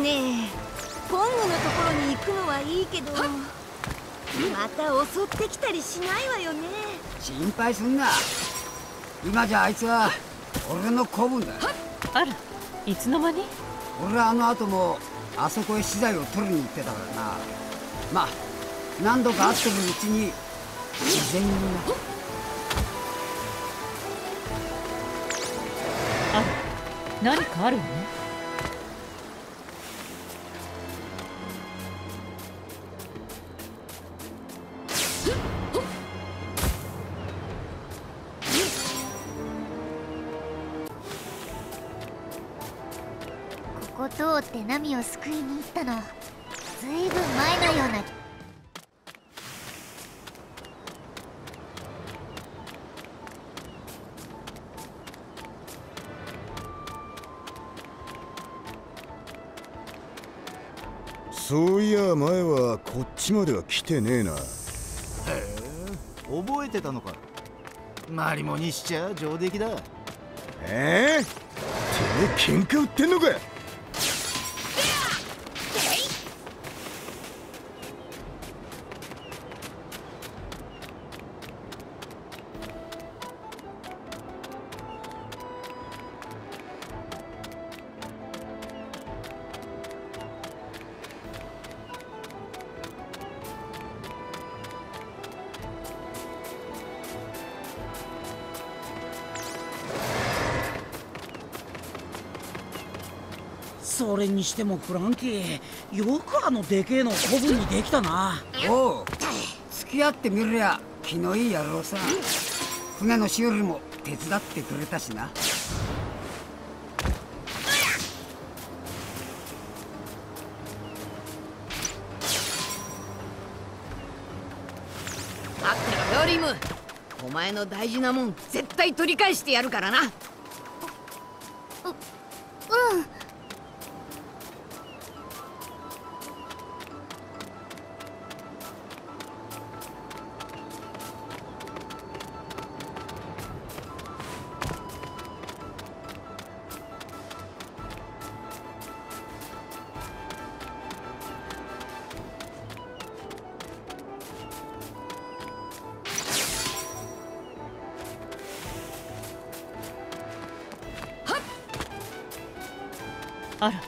ねポングのところに行くのはいいけどまた襲ってきたりしないわよね。心配すんな。今じゃあいつは俺の子分だ。あらいつの間に？俺はあの後もあそこへ資材を取りに行ってたからな。まあ何度か会ってるうちに自然になあら何かあるわねここ通ってナミを救いに行ったの。ずいぶん前のような。そういや前はこっちまでは来てねえな。へえ覚えてたのか。マリモにしちゃ上出来だ。ええ？てめえ喧嘩売ってんのかそれにしてもフランキーよくあのでけえの古文にできたな。おう付き合ってみりゃ気のいい野郎さ船の修理も手伝ってくれたしな。待ってろよリム。お前の大事なもん絶対取り返してやるからな。うんあら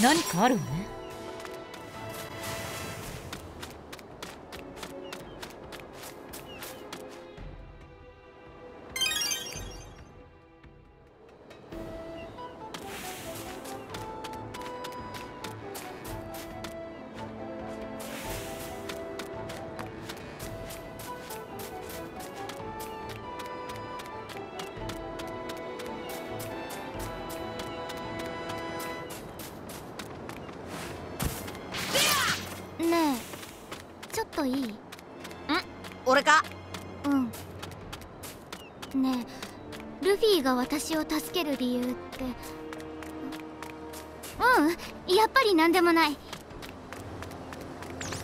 何かあるわね。ね。えちょっといい？俺か？うん。ねえルフィが私を助ける理由って。うんやっぱり何でもない。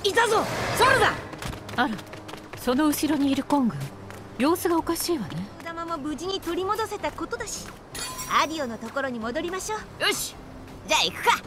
いたぞ！ソルだあらその後ろにいるコング。様子がおかしいわね。玉も無事に取り戻せたことだし。アディオのところに戻りましょう。よし！じゃあ行くか